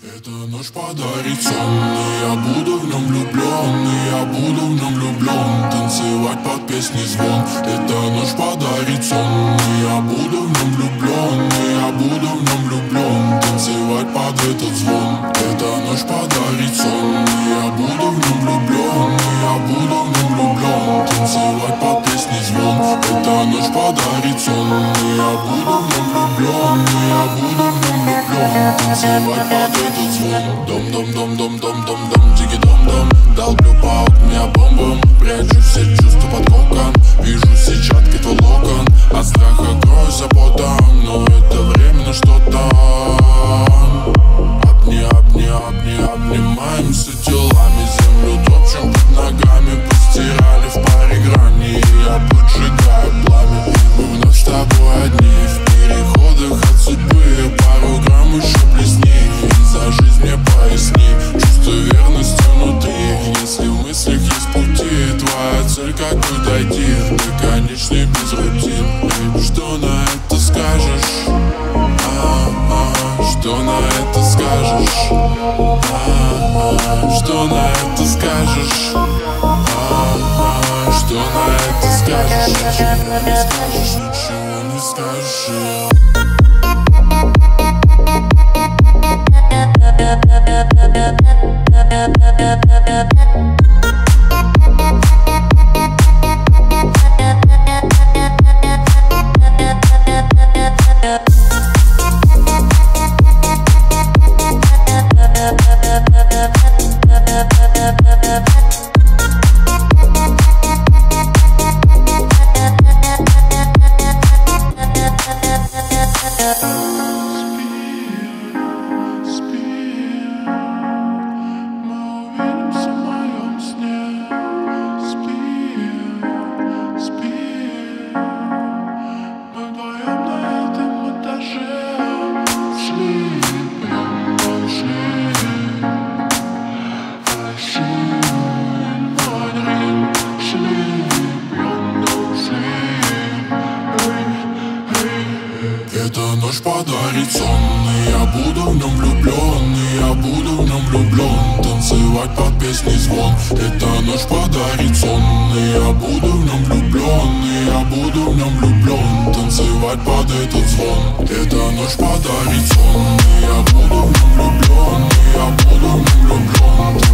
Эта ночь подарит сон, я буду в нем влюблен, я буду в нем влюблен Танцевать под песни звон. Эта ночь подарит сон, я буду в нем влюблен, я буду в нем влюблен Танцевать под этот звон. Эта ночь подарит сон, я буду в нем влюблен, я буду в нем влюблен Танцевать под песни звон. Эта ночь подарит сон, я буду в нем влюблен, я буду в нем Дом, дом, дом, дом, дом, дом, дом, диги дом, дом Долблю по окне бомбом Прячу все чувства под кокон Вижу Что на это скажешь? Что на это скажешь? Что на это скажешь? Что на это скажешь? Ничего не скажешь, ничего не скажешь Эта ночь подарит сон И я буду в нем влюблен И я буду в нем влюблен Танцевать под песни звон Эта ночь подарит сон И я буду в нем влюблен И я буду в нем влюблен Танцевать под этот звон Эта ночь подарит сон И я буду в нем влюблен И я буду в нем влюблен